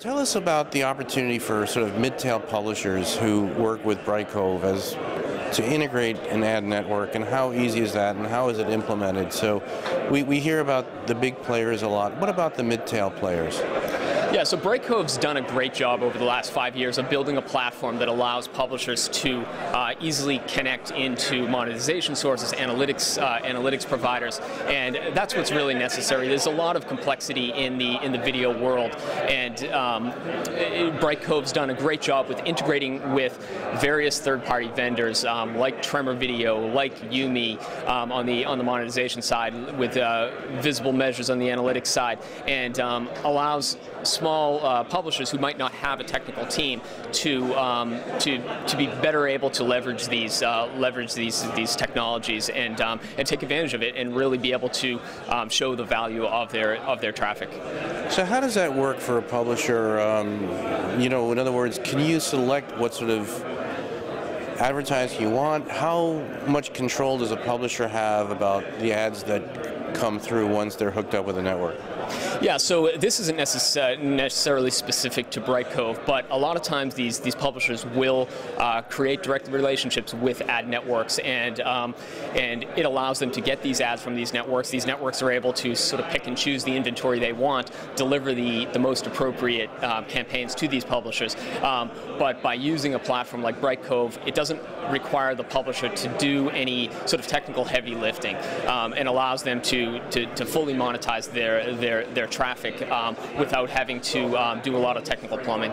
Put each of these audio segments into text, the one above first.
Tell us about the opportunity for sort of mid-tail publishers who work with Brightcove as to integrate an ad network and how easy is that and how is it implemented? So we, we hear about the big players a lot. What about the mid-tail players? Yeah, so Brightcove's done a great job over the last five years of building a platform that allows publishers to uh, easily connect into monetization sources, analytics, uh, analytics providers, and that's what's really necessary. There's a lot of complexity in the in the video world, and um, Brightcove's done a great job with integrating with various third-party vendors um, like Tremor Video, like YuMe um, on the on the monetization side, with uh, visible measures on the analytics side, and um, allows small uh, publishers who might not have a technical team to um, to to be better able to leverage these uh, leverage these these technologies and um, and take advantage of it and really be able to um, show the value of their of their traffic. So how does that work for a publisher? Um, you know, in other words, can you select what sort of advertising you want? How much control does a publisher have about the ads that come through once they're hooked up with a network? Yeah, so this isn't necess necessarily specific to Brightcove, but a lot of times these these publishers will uh, create direct relationships with ad networks, and um, and it allows them to get these ads from these networks. These networks are able to sort of pick and choose the inventory they want, deliver the the most appropriate uh, campaigns to these publishers. Um, but by using a platform like Brightcove, it doesn't require the publisher to do any sort of technical heavy lifting, um, and allows them to, to to fully monetize their their their, traffic um, without having to um, do a lot of technical plumbing.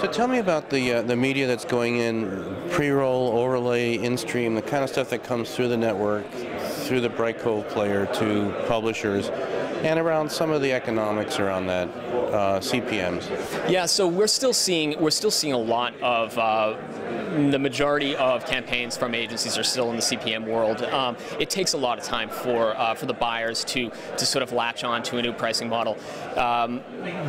So tell me about the uh, the media that's going in, pre-roll, overlay, in-stream, the kind of stuff that comes through the network, through the Brightcove player to publishers and around some of the economics around that uh, CPMS. Yeah, so we're still seeing we're still seeing a lot of uh, the majority of campaigns from agencies are still in the CPM world. Um, it takes a lot of time for uh, for the buyers to to sort of latch on to a new pricing model. Um,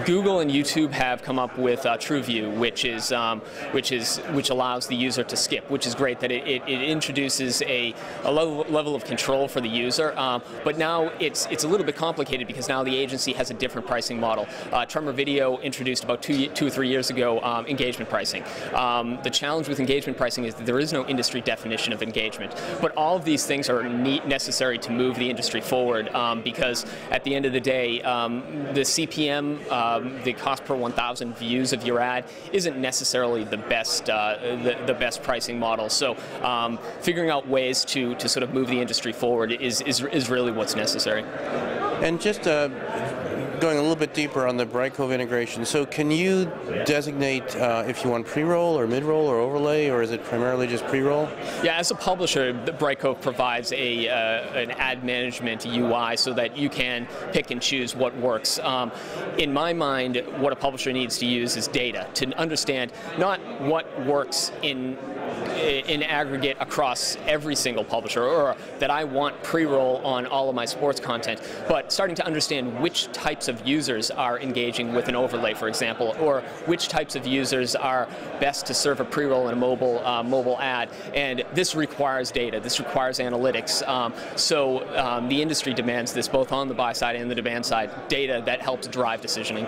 Google and YouTube have come up with uh, TrueView, which is um, which is which allows the user to skip, which is great. That it, it, it introduces a, a level, level of control for the user. Um, but now it's it's a little bit complicated because now the agency has a different pricing model. Uh, Tremor Video introduced about two two or three years ago um, engagement pricing. Um, the challenge with engagement engagement pricing is that there is no industry definition of engagement. But all of these things are necessary to move the industry forward um, because at the end of the day, um, the CPM, um, the cost per 1,000 views of your ad, isn't necessarily the best uh, the, the, best pricing model. So um, figuring out ways to, to sort of move the industry forward is, is, is really what's necessary. And just uh, going a little bit deeper on the Brightcove integration, so can you designate uh, if you want pre-roll or mid-roll or overlay, or is it primarily just pre-roll? Yeah, as a publisher, Brightcove provides a uh, an ad management UI so that you can pick and choose what works. Um, in my mind, what a publisher needs to use is data to understand not what works in in aggregate across every single publisher, or that I want pre-roll on all of my sports content, but starting to understand which types of users are engaging with an overlay, for example, or which types of users are best to serve a pre-roll in a mobile uh, mobile ad. And this requires data. This requires analytics. Um, so um, the industry demands this both on the buy side and the demand side, data that helps drive decisioning.